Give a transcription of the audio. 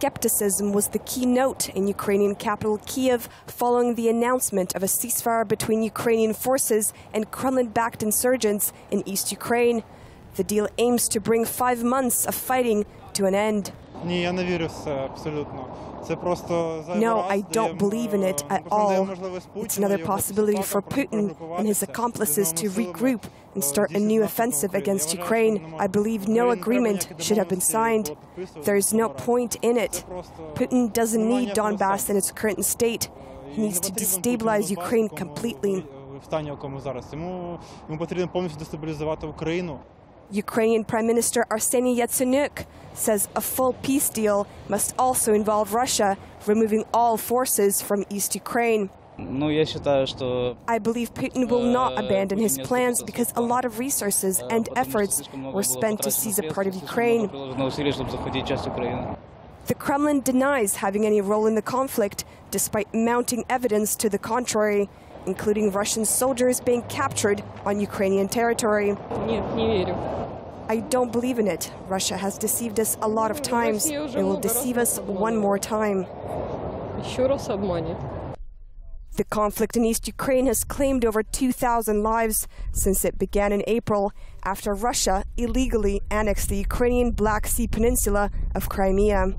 skepticism was the keynote in Ukrainian capital Kiev following the announcement of a ceasefire between Ukrainian forces and Kremlin backed insurgents in East Ukraine. The deal aims to bring five months of fighting to an end. Ні, я не вірю в це абсолютно. Це просто No, I don't believe in it at all. It's another possibility for Putin and his accomplices to regroup and start a new offensive against Ukraine. I believe no agreement should have been signed. There is no point in it. Putin doesn't need Donbass in its current state. He needs to destabilize Ukraine completely. В стані, в якому зараз. Йому, йому потрібно повністю дестабілізувати Україну. Ukrainian Prime Minister Arseniy Yatsenyuk says a full peace deal must also involve Russia removing all forces from East Ukraine. I believe Putin will not abandon his plans because a lot of resources and efforts were spent to seize a part of Ukraine. The Kremlin denies having any role in the conflict, despite mounting evidence to the contrary including Russian soldiers being captured on Ukrainian territory. I don't believe in it. Russia has deceived us a lot of times. It will deceive us one more time. The conflict in East Ukraine has claimed over 2,000 lives since it began in April after Russia illegally annexed the Ukrainian Black Sea Peninsula of Crimea.